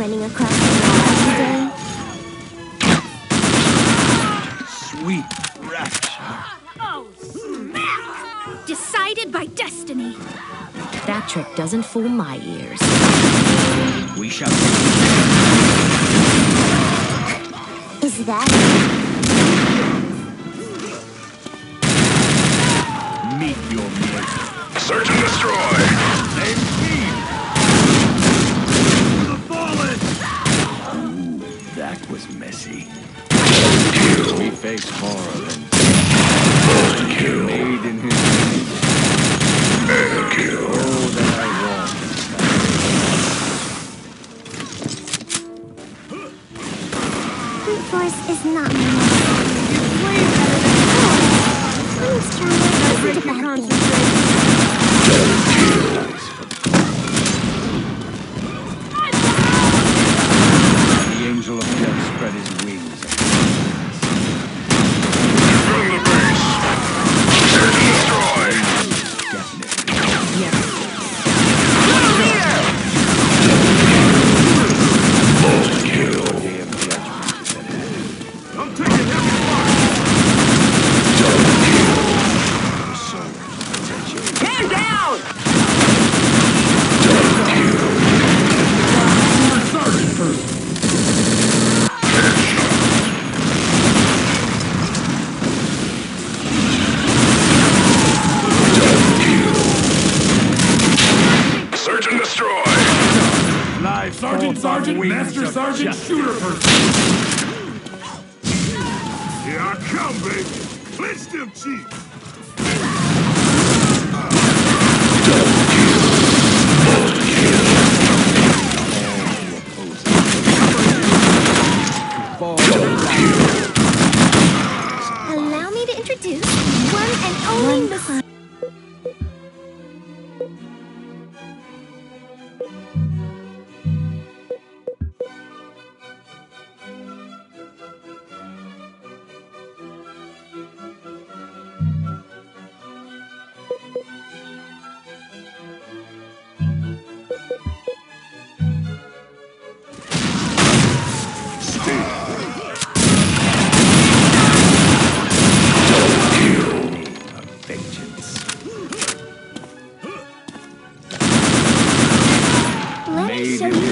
bored running across the wall every day? Sweet rapture. Oh, snap! Decided by destiny. That trick doesn't fool my ears. We shall Is that We face horror and made in his image. Oh, that I want. brute force is not my Oh, I'm stronger isn't a bad thing. I'm taking heavy fire. So, attention. Down! Search and destroy. Sergeant, Sergeant, Master Sergeant. Shooter person. Come, baby. Clinch them cheeks.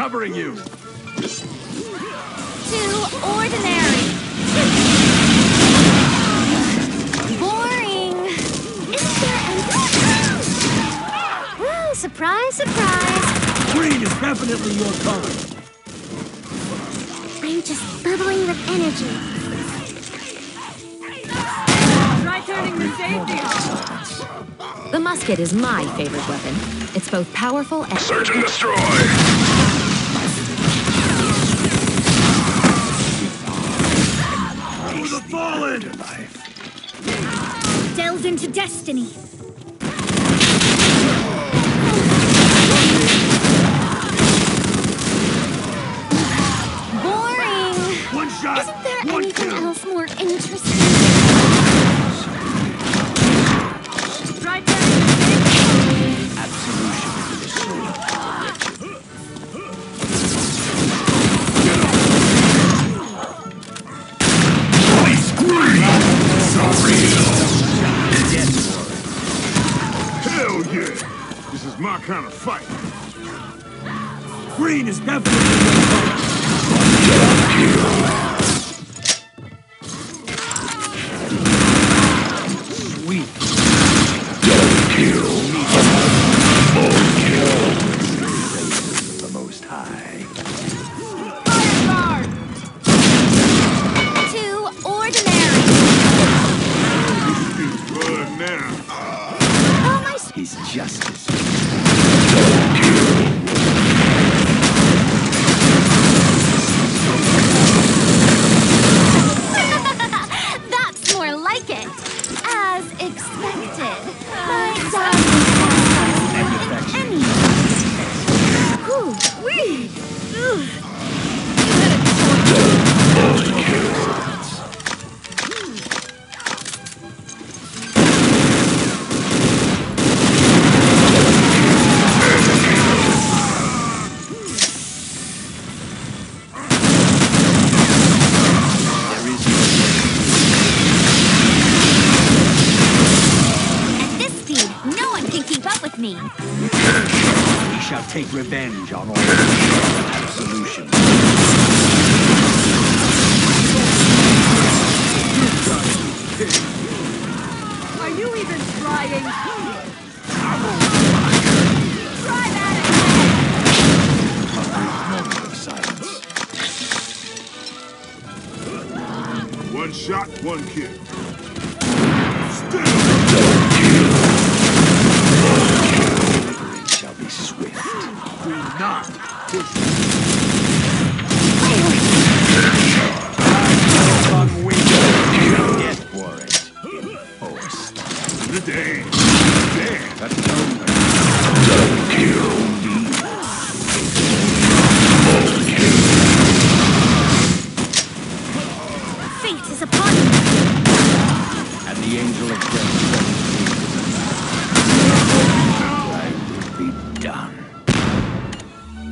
Covering you. Too ordinary. boring. Isn't there any? Woo! Oh, surprise! Surprise! Green is definitely your color. I'm just bubbling with energy. Try turning the safety off. The musket is my favorite weapon. It's both powerful and Search and destroy. For the fallen. Delve into destiny. Hell yeah. This is my kind of fight. Green is definitely your color. His justice. Shall take revenge on all absolution. Are you even trying? Try that Moment of silence. One shot, one kill. Still, It shall be swift. do not push On wings. Death warrant. Forced. the day. There. Atonement. Fate is upon you. And the angel of death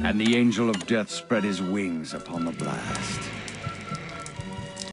And the angel of death spread his wings upon the blast.